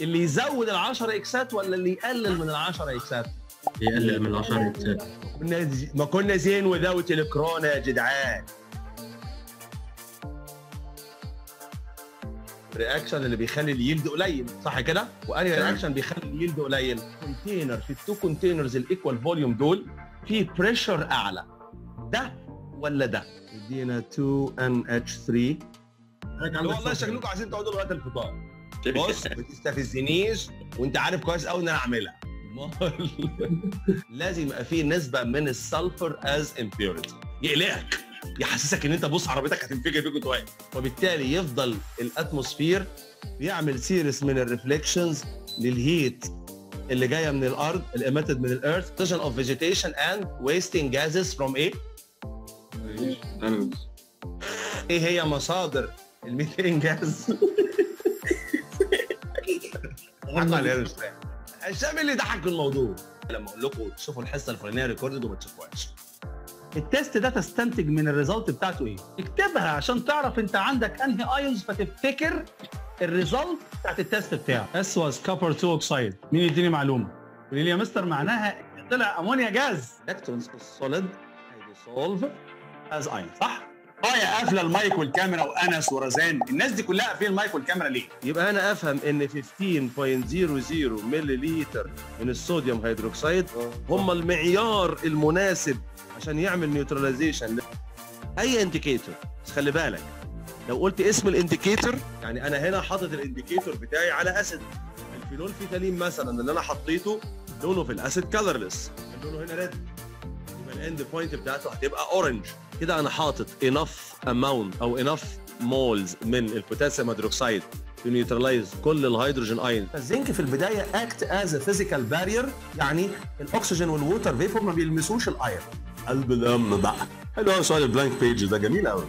اللي يزود ال 10 إكسات ولا اللي يقلل من ال 10 إكسات؟ يقلل من 10 إكسات كنا ما كنا زين وذاوت الكورونا يا جدعان الرياكشن اللي بيخلي اليلد قليل صح كده؟ وأنهي. رياكشن بيخلي اليلد قليل؟ كونتينر في التو كونتينرز الايكوال فوليوم دول في بريشر أعلى ده ولا ده؟ ادينا 2 ان اتش 3 والله شكلكم عايزين تقعدوا لغاية الفطار بص ما تستفزنيش وانت عارف كويس قوي إن أنا اعملها. لازم يبقى فيه نسبة من ال sulfur as impurity يقلقك يحسسك إن أنت بص عربيتك هتنفجر فيك وأنت واقف وبالتالي يفضل ال atmosphere يعمل series من ال reflections لل heat اللي جاية من الأرض ال emitted من ال earth تيشن of vegetation and wasting gases from إيه؟ إيه هي مصادر ال methane gas؟ حق عليا مش فاهم الشاب اللي ضحك الموضوع. لما أقول لكم تشوفوا الحصة الفلانية recorded وما تشوفوهاش. ال test ده تستنتج من ال result بتاعته إيه؟ اكتبها عشان تعرف أنت عندك أنهي ions فتفتكر ال result بتاعت ال test بتاعك. it was copper 2 oxide مين يديني معلومة؟ قولي لي يا مستر معناها طلع ammonia gas. electrons ال solid هي dissolve as ion صح؟ آه يا قافلة المايك والكاميرا وأنس ورزان. الناس دي كلها قافلين المايك والكاميرا ليه؟ يبقى أنا أفهم إن 15.00 ملي لتر من ال sodium hydroxide هم المعيار المناسب عشان يعمل neutralization أي indicator بس خلي بالك لو قلت اسم ال indicator يعني أنا هنا حاطط ال indicator بتاعي على acid ال phenolphthalein مثلا اللي أنا حطيته لونه في ال acid colorless لونه هنا red ال end point بتاعته هتبقى orange كده أنا حاطط enough amount أو enough moles من ال potassium hydroxide neutralize كل ال hydrogen ion ال zinc في البداية act as physical barrier يعني الأكسجين وال water vapor ما بيلمسوش ال iron قلب الأم بقى. حلو قوي سؤال ال blank page ده جميل قوي